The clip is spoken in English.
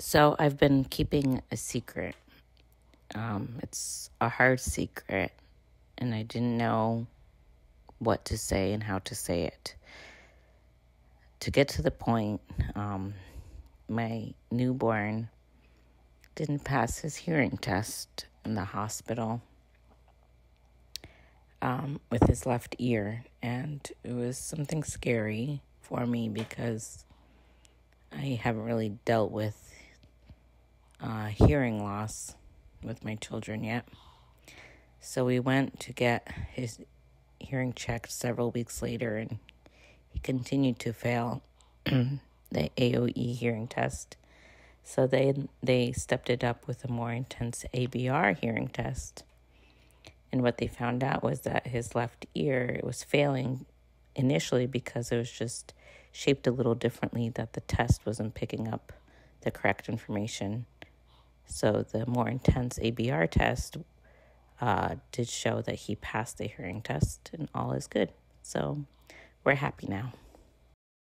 So I've been keeping a secret. Um, it's a hard secret, and I didn't know what to say and how to say it. To get to the point, um, my newborn didn't pass his hearing test in the hospital um, with his left ear, and it was something scary for me because I haven't really dealt with hearing loss with my children yet. So we went to get his hearing checked several weeks later, and he continued to fail the AOE hearing test. So they they stepped it up with a more intense ABR hearing test. And what they found out was that his left ear was failing initially because it was just shaped a little differently that the test wasn't picking up the correct information. So the more intense ABR test uh, did show that he passed the hearing test and all is good. So we're happy now.